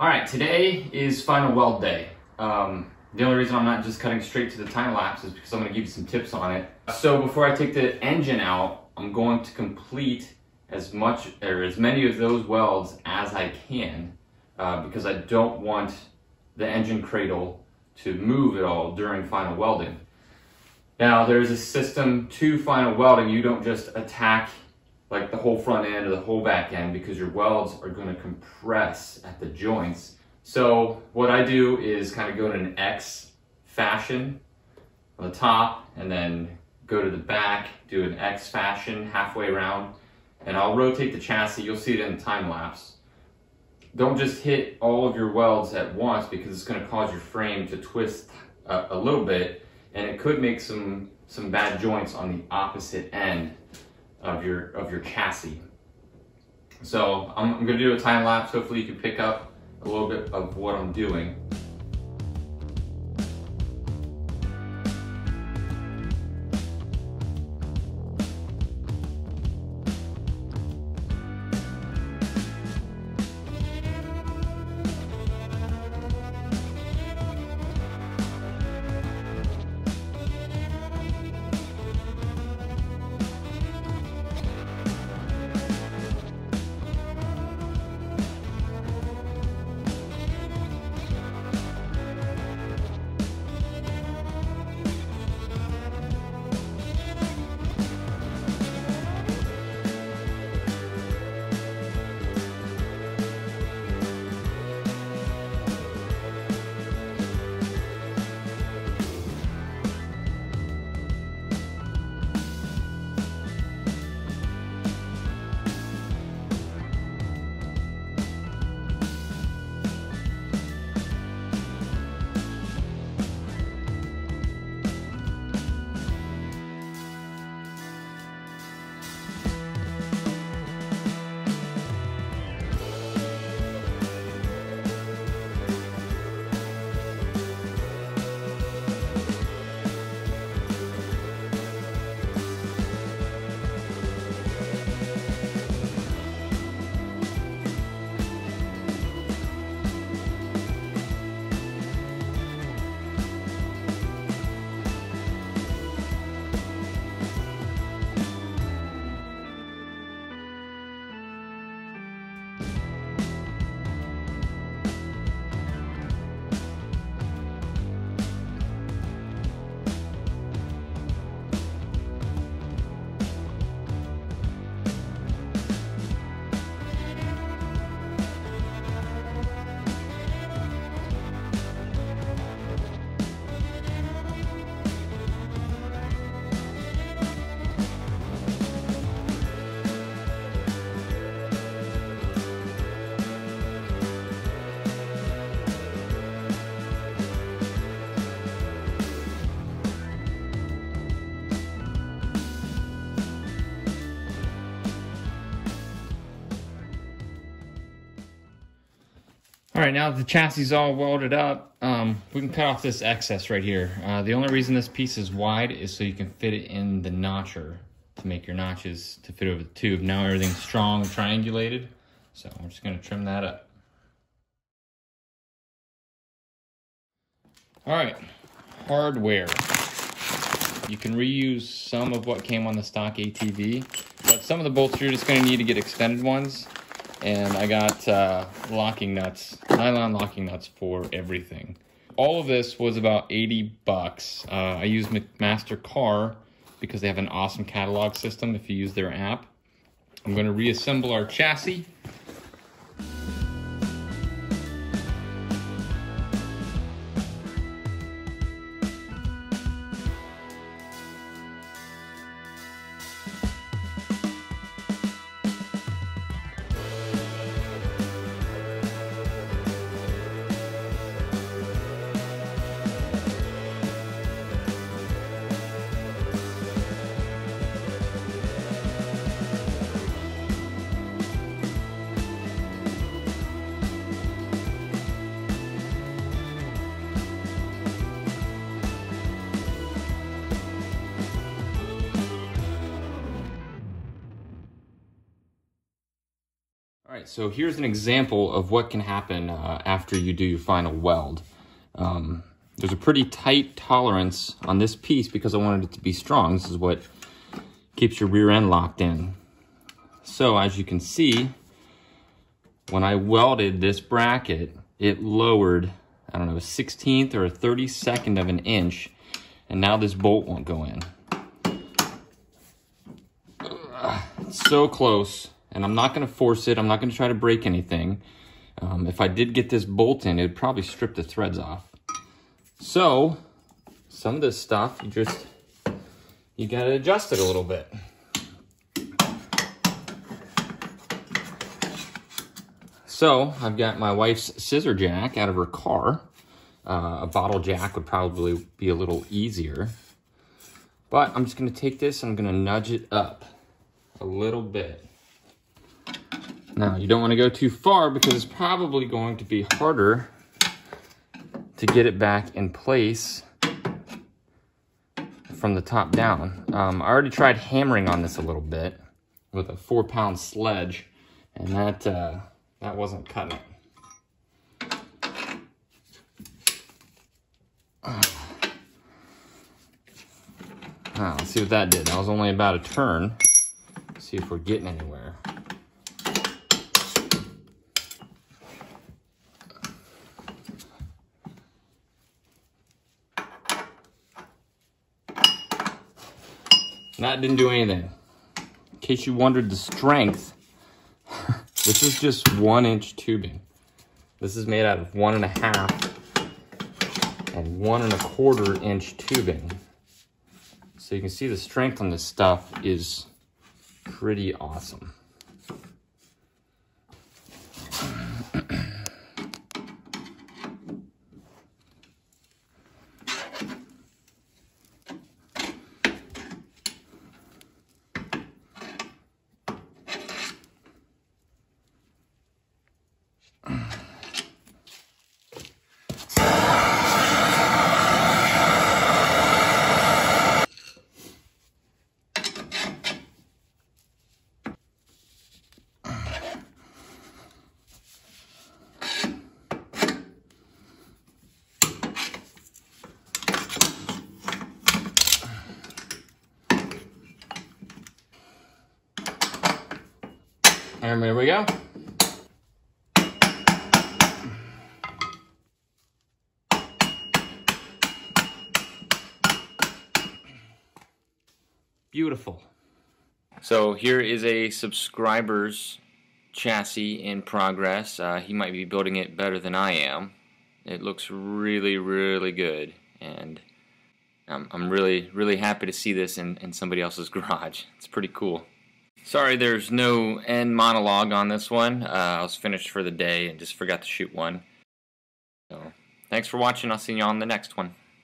All right, today is final weld day. Um, the only reason I'm not just cutting straight to the time lapse is because I'm gonna give you some tips on it. So before I take the engine out, I'm going to complete as much or as many of those welds as I can uh, because I don't want the engine cradle to move at all during final welding. Now there's a system to final welding. You don't just attack like the whole front end or the whole back end because your welds are going to compress at the joints. So what I do is kind of go in an X fashion on the top and then go to the back, do an X fashion halfway around, and I'll rotate the chassis. You'll see it in the time lapse. Don't just hit all of your welds at once because it's going to cause your frame to twist a, a little bit and it could make some some bad joints on the opposite end of your of your chassis. So I'm, I'm gonna do a time lapse. Hopefully you can pick up a little bit of what I'm doing. All right, now the chassis is all welded up, um, we can cut off this excess right here. Uh, the only reason this piece is wide is so you can fit it in the notcher to make your notches to fit over the tube. Now everything's strong and triangulated, so I'm just gonna trim that up. All right, hardware. You can reuse some of what came on the stock ATV, but some of the bolts you're just gonna need to get extended ones and I got uh, locking nuts, nylon locking nuts for everything. All of this was about 80 bucks. Uh, I used McMaster-Carr because they have an awesome catalog system if you use their app. I'm going to reassemble our chassis Alright, so here's an example of what can happen uh, after you do your final weld. Um, there's a pretty tight tolerance on this piece because I wanted it to be strong. This is what keeps your rear end locked in. So as you can see, when I welded this bracket, it lowered, I don't know, a 16th or a 32nd of an inch, and now this bolt won't go in. It's so close, and I'm not gonna force it. I'm not gonna try to break anything. Um, if I did get this bolt in, it'd probably strip the threads off. So, some of this stuff, you just, you gotta adjust it a little bit. So, I've got my wife's scissor jack out of her car. Uh, a bottle jack would probably be a little easier. But I'm just gonna take this and I'm gonna nudge it up a little bit. Now, you don't wanna go too far because it's probably going to be harder to get it back in place from the top down. Um, I already tried hammering on this a little bit with a four pound sledge and that, uh, that wasn't cutting it. Ah, let's see what that did. That was only about a turn. Let's see if we're getting anywhere. That didn't do anything. In case you wondered the strength, this is just one inch tubing. This is made out of one and a half and one and a quarter inch tubing. So you can see the strength on this stuff is pretty awesome. And there we go. Beautiful. So here is a subscriber's chassis in progress. Uh, he might be building it better than I am. It looks really, really good. And I'm, I'm really, really happy to see this in, in somebody else's garage. It's pretty cool. Sorry there's no end monologue on this one. Uh, I was finished for the day and just forgot to shoot one. So, thanks for watching. I'll see you on the next one.